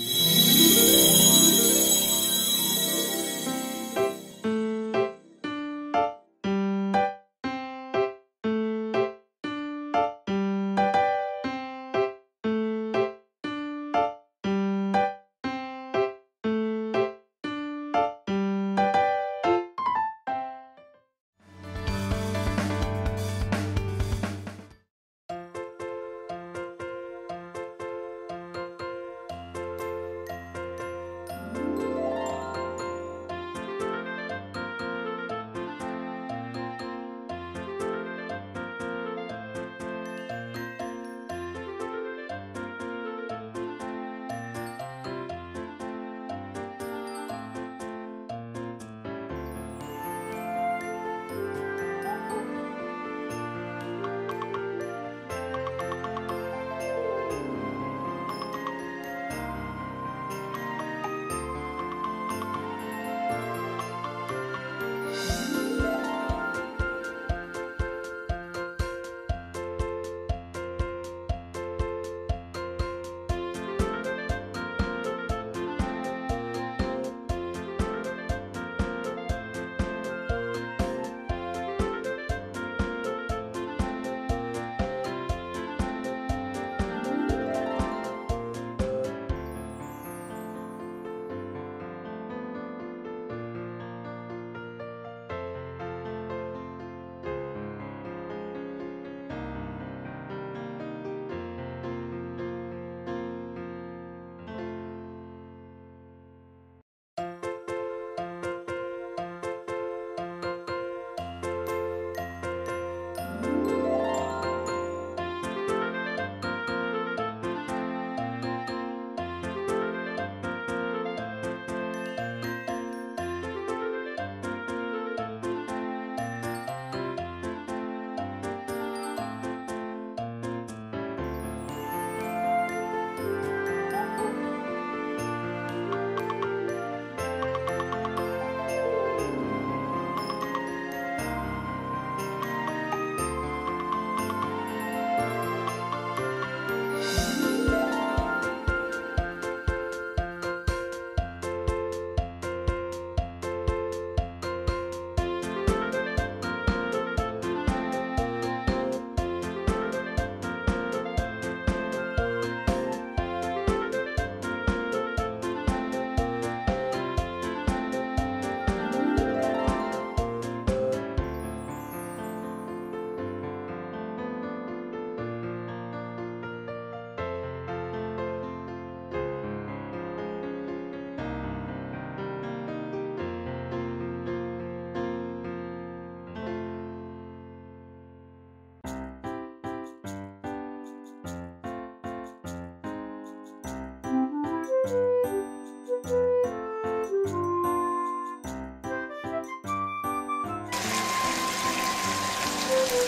you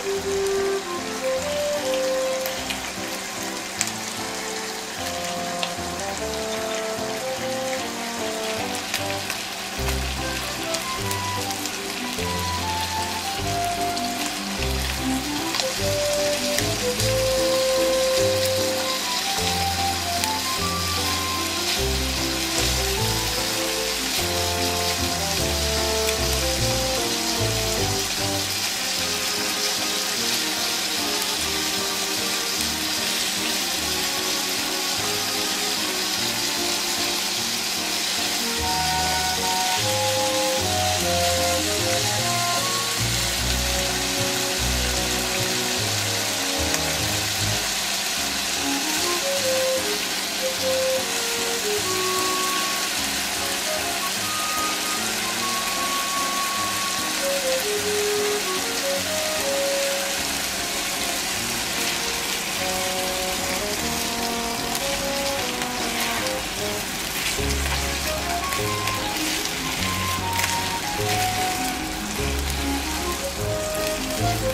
Música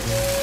Yeah.